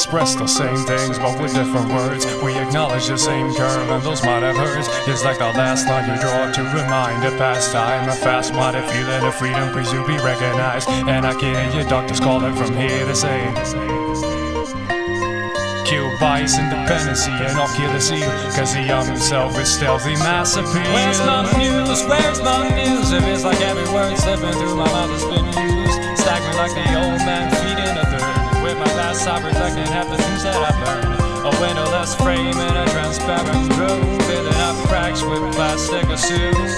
express the same things, but with different words. We acknowledge the same curve, and those might have hurts. It's like the last line you draw to remind a past time. A fast minded feeling of freedom, please you be recognized. And I can hear your doctors calling from here to say. Kill bias, and I'll kill the. Cause the young himself is stealthy mass appeal. Where's my muse? Where's my muse? If it's like every word slipping through my mouth has been used. Like the old man I reflecting half the things that I've learned. A windowless frame in a transparent room. Filling up cracks with plastic assumes.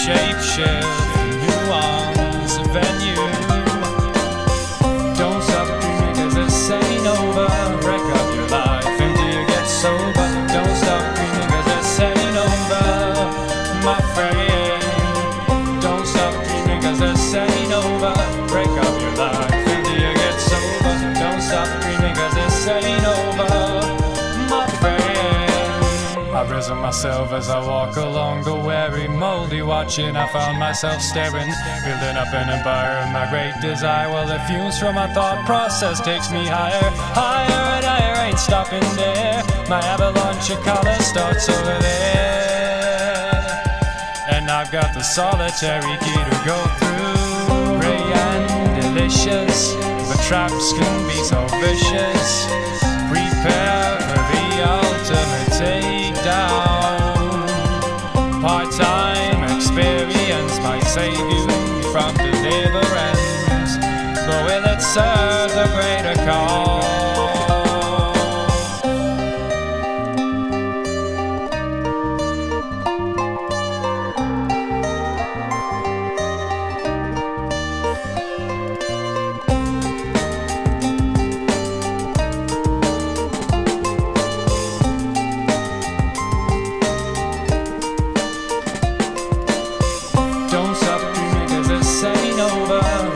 Shape shift, nuance, venue. Over, my friend. I've risen myself as I walk along the weary, moldy watching. I found myself staring, building up an empire. of My great desire, well, the fumes from my thought process takes me higher, higher and higher. Ain't stopping there. My avalanche of color starts over there, and I've got the solitary key to go through suspicious. The traps can be so vicious. Prepare for the ultimate takedown. Part time experience might save you from deliverance, but will it serve the greater cause?